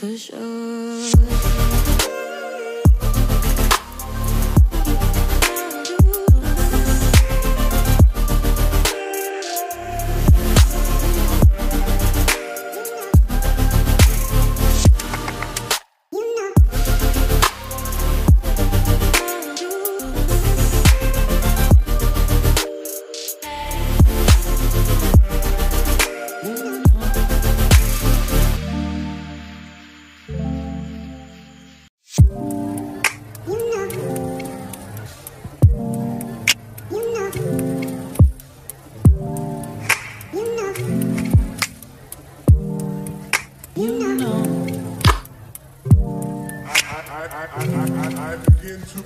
for sure. I, I, I, begin to.